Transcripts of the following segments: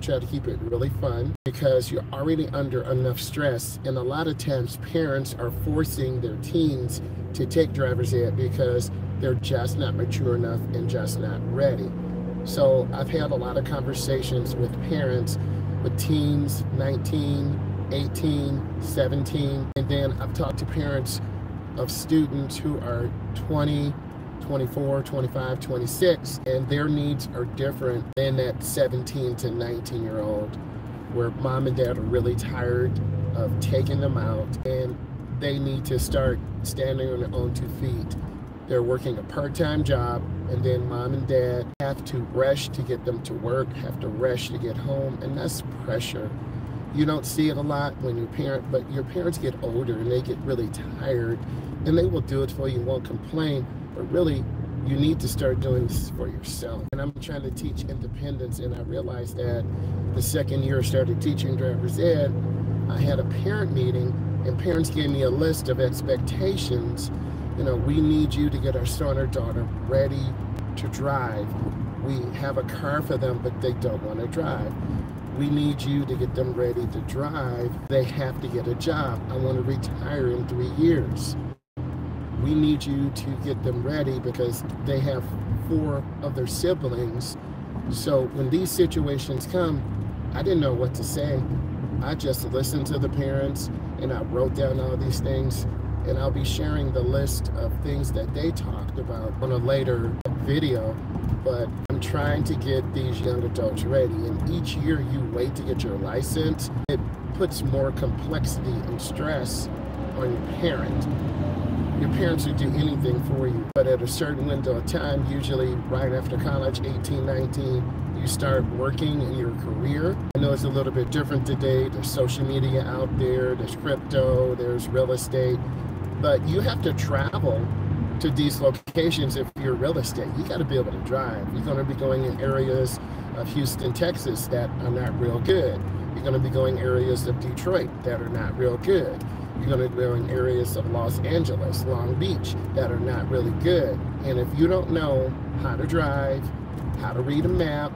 Try to keep it really fun because you're already under enough stress. And a lot of times parents are forcing their teens to take driver's ed because they're just not mature enough and just not ready. So I've had a lot of conversations with parents with teens, 19, 18, 17, and then I've talked to parents of students who are 20, 24, 25, 26, and their needs are different than that 17 to 19 year old, where mom and dad are really tired of taking them out and they need to start standing on their own two feet. They're working a part time job, and then mom and dad have to rush to get them to work, have to rush to get home, and that's pressure. You don't see it a lot when your parent, but your parents get older and they get really tired, and they will do it for you, won't complain, but really you need to start doing this for yourself. And I'm trying to teach independence, and I realized that the second year I started teaching driver's ed, I had a parent meeting, and parents gave me a list of expectations you know, we need you to get our son or daughter ready to drive. We have a car for them, but they don't want to drive. We need you to get them ready to drive. They have to get a job. I want to retire in three years. We need you to get them ready because they have four of their siblings. So when these situations come, I didn't know what to say. I just listened to the parents and I wrote down all these things and I'll be sharing the list of things that they talked about on a later video. But I'm trying to get these young adults ready, and each year you wait to get your license, it puts more complexity and stress on your parent. Your parents would do anything for you, but at a certain window of time, usually right after college, 18, 19, you start working in your career. I know it's a little bit different today. There's social media out there, there's crypto, there's real estate but you have to travel to these locations if you're real estate. You got to be able to drive. You're going to be going in areas of Houston, Texas that are not real good. You're going to be going areas of Detroit that are not real good. You're going to be in areas of Los Angeles, Long Beach that are not really good. And if you don't know how to drive, how to read a map,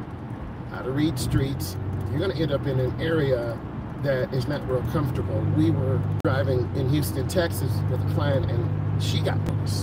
how to read streets, you're going to end up in an area that is not real comfortable. We were driving in Houston, Texas with a client and she got lost.